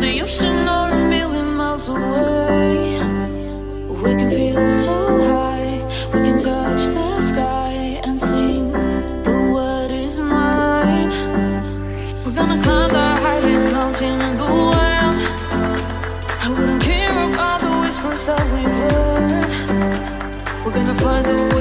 the ocean or a million miles away. We can feel so high, we can touch the sky and sing. The word is mine. We're gonna climb the highest mountain in the world. I wouldn't care about the whispers that we've heard. We're gonna find the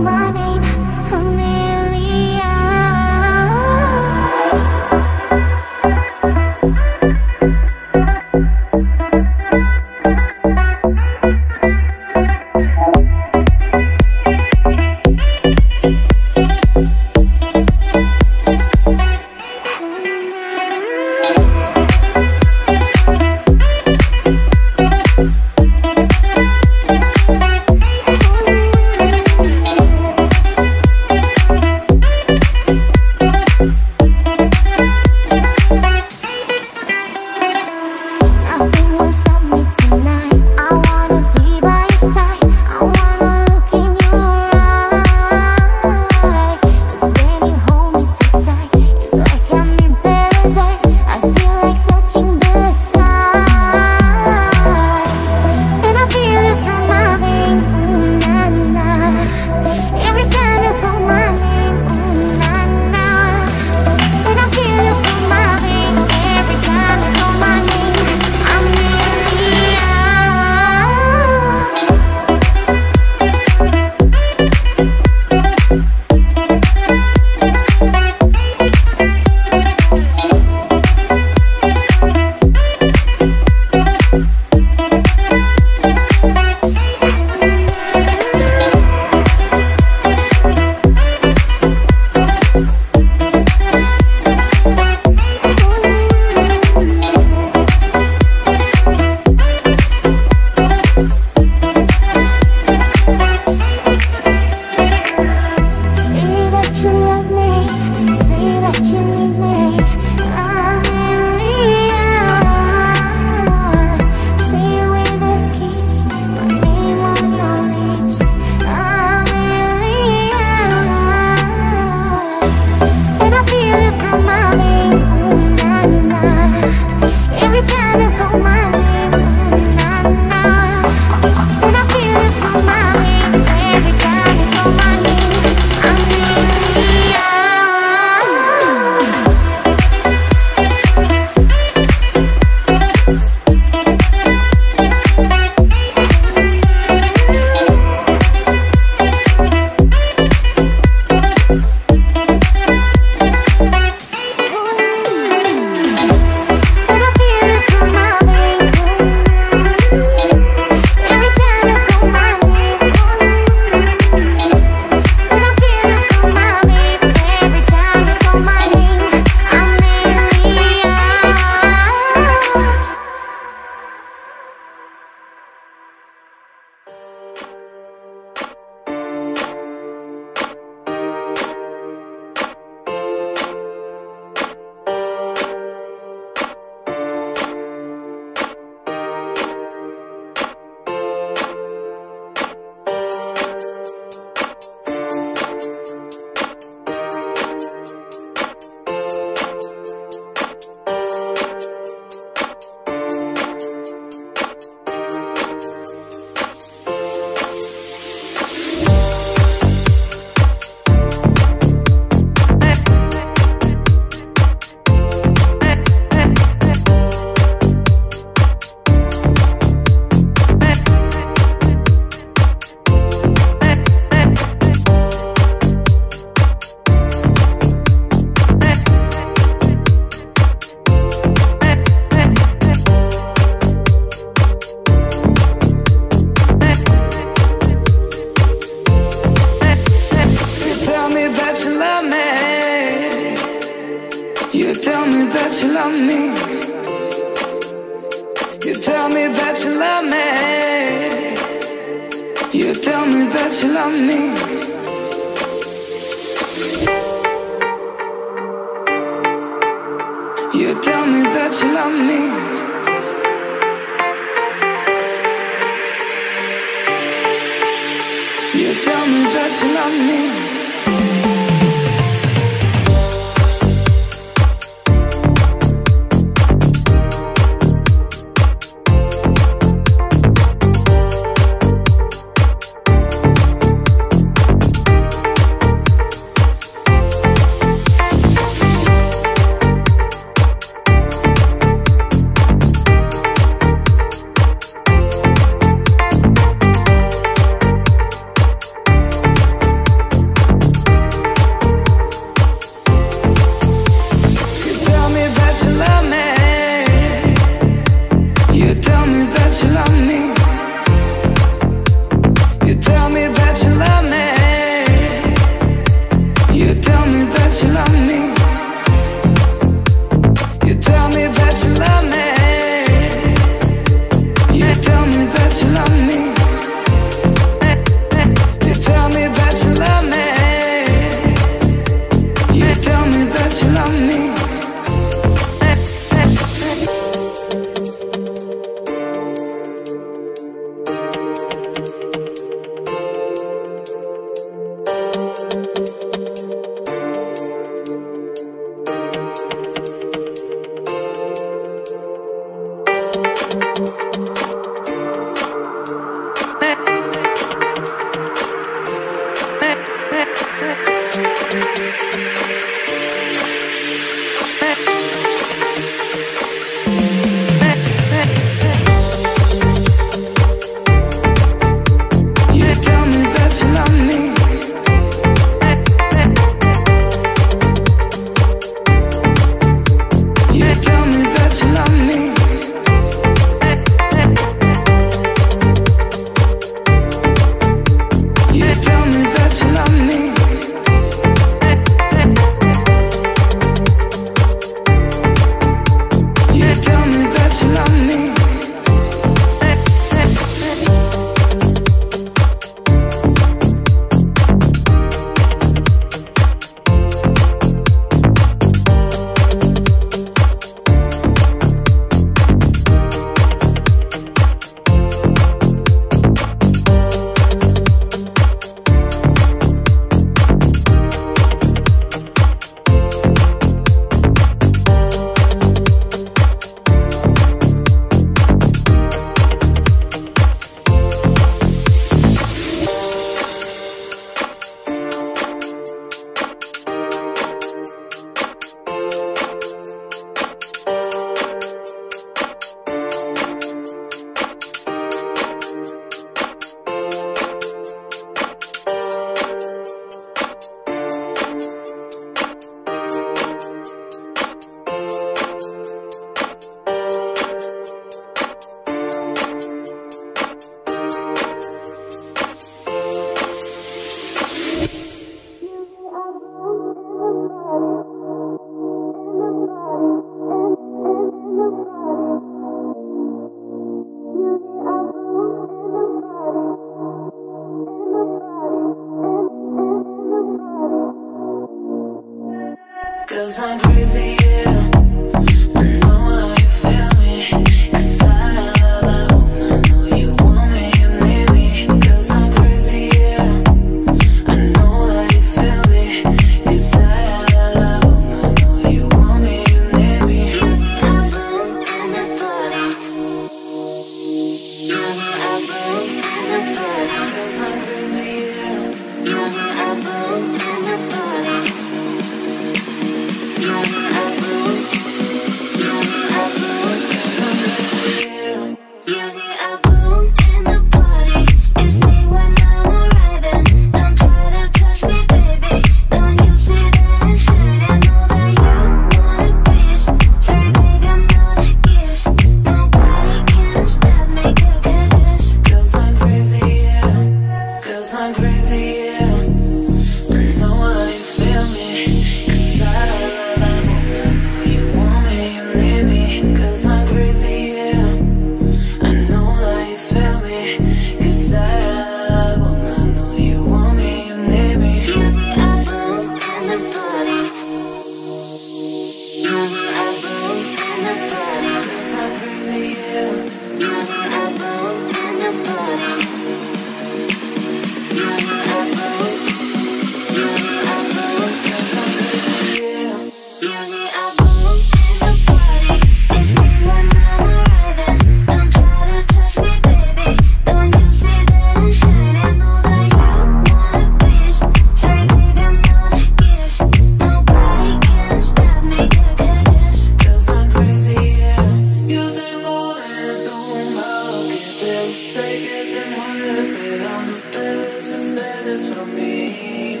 sé que te mueve, pero no te desesperes por mí.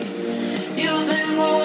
Yo tengo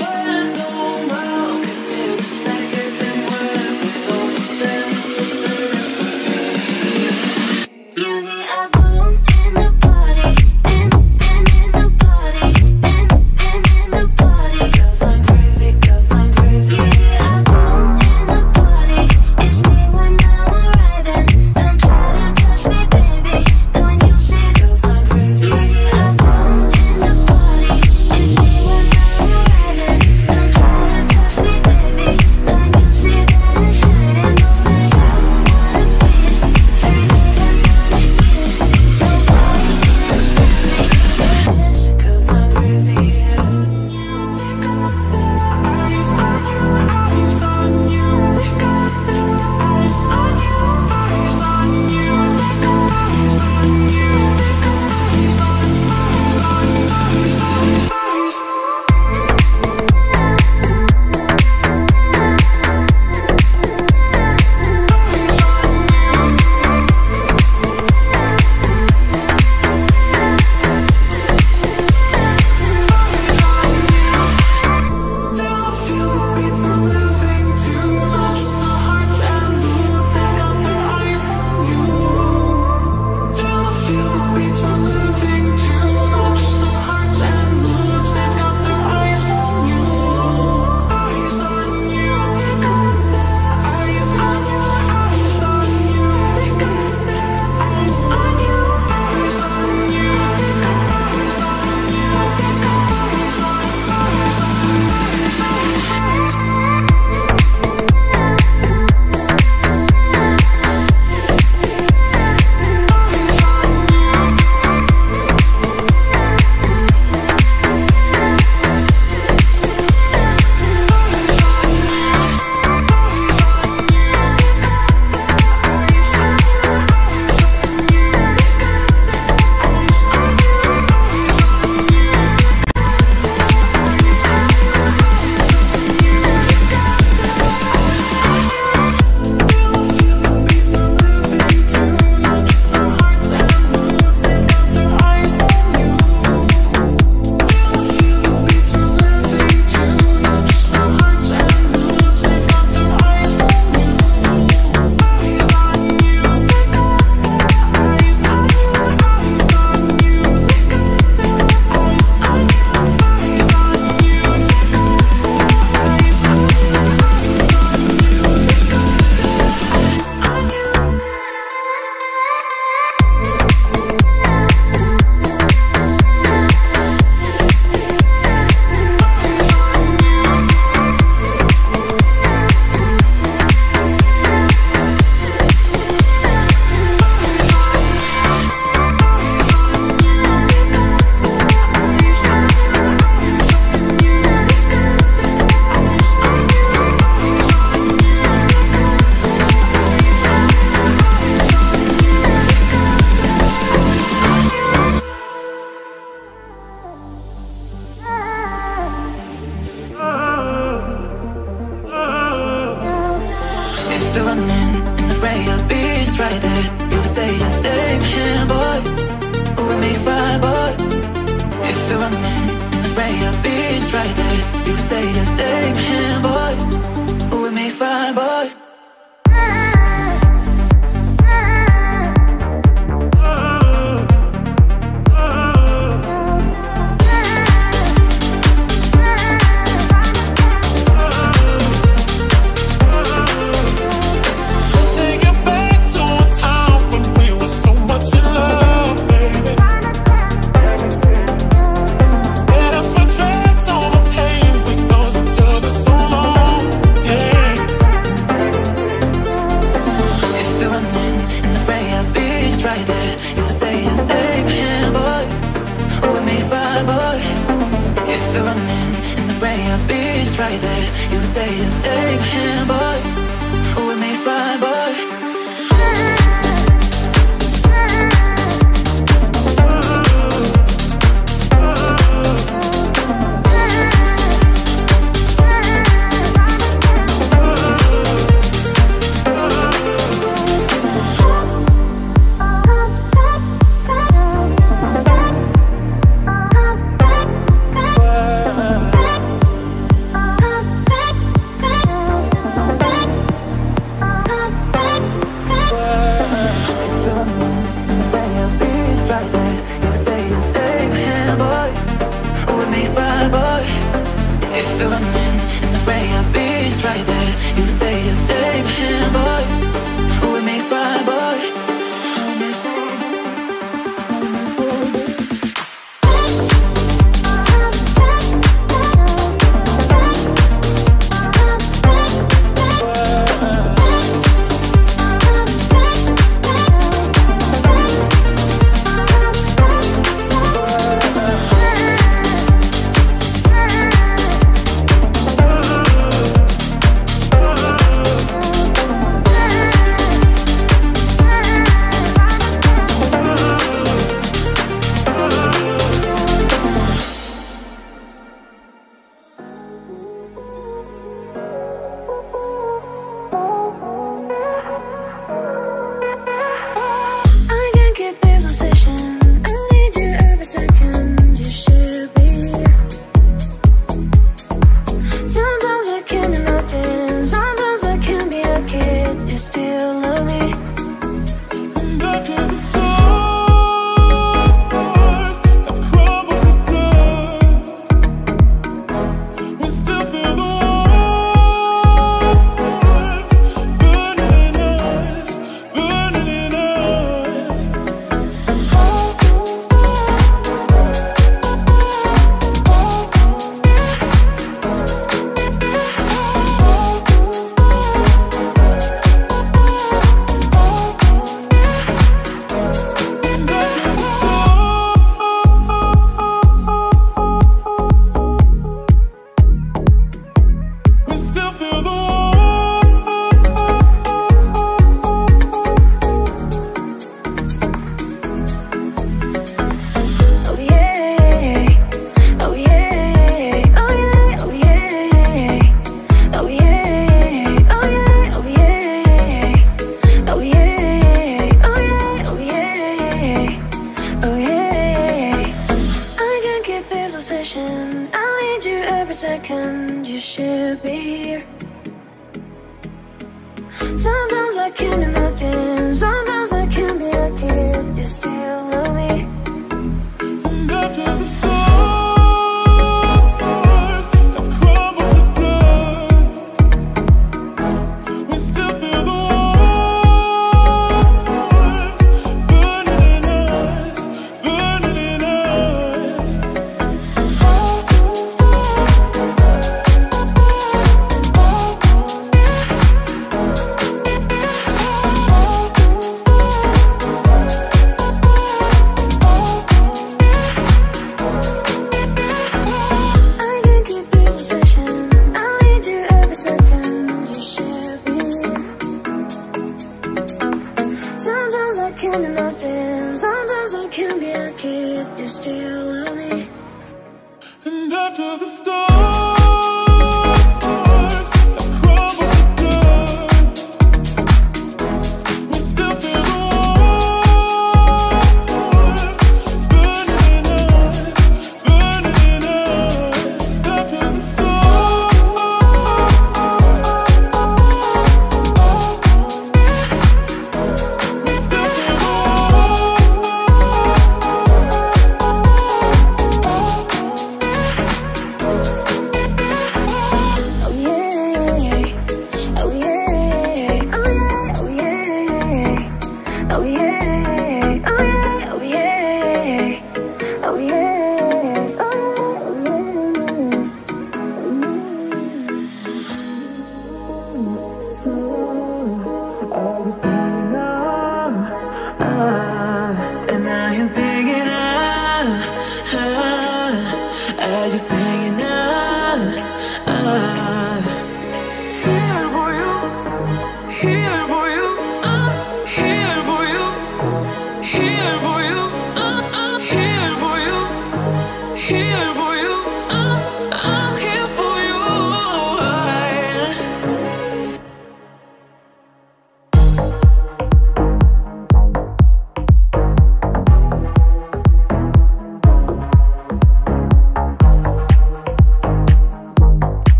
right there. You say you stay.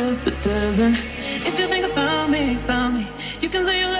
doesn't. If you think about me, about me, you can say you love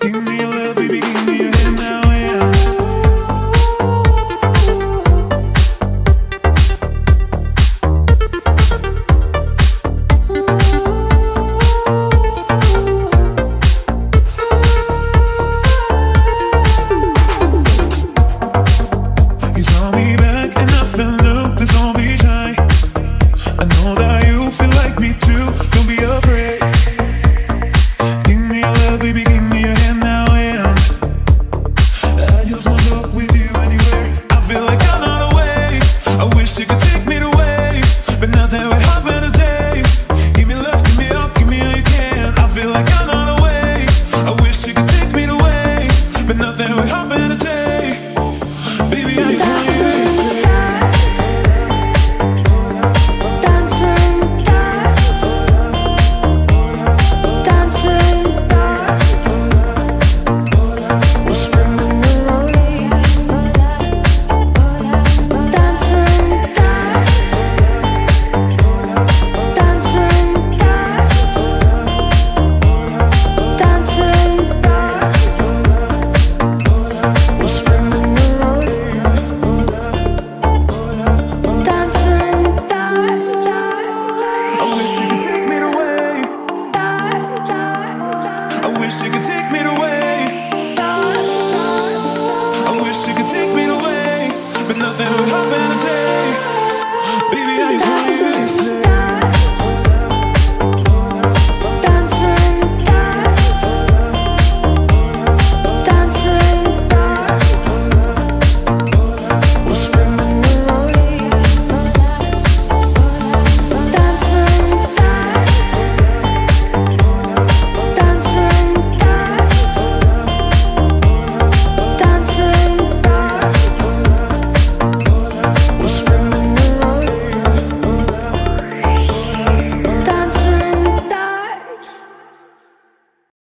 Give me a